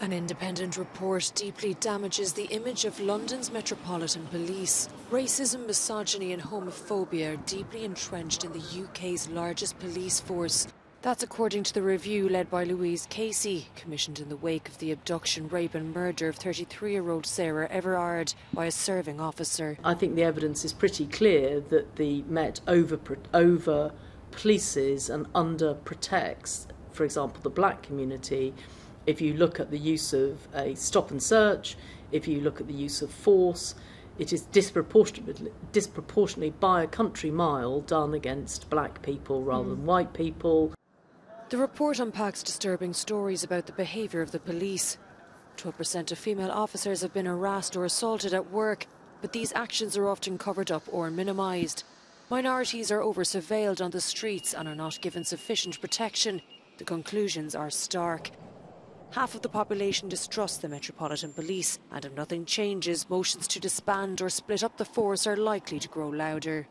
An independent report deeply damages the image of London's Metropolitan Police. Racism, misogyny, and homophobia are deeply entrenched in the UK's largest police force. That's according to the review led by Louise Casey, commissioned in the wake of the abduction, rape, and murder of 33 year old Sarah Everard by a serving officer. I think the evidence is pretty clear that the Met over, over polices and under protects, for example, the black community if you look at the use of a stop and search, if you look at the use of force, it is disproportionately, disproportionately by a country mile done against black people rather mm. than white people. The report unpacks disturbing stories about the behaviour of the police. 12% of female officers have been harassed or assaulted at work, but these actions are often covered up or minimised. Minorities are over surveilled on the streets and are not given sufficient protection. The conclusions are stark. Half of the population distrust the Metropolitan Police, and if nothing changes, motions to disband or split up the force are likely to grow louder.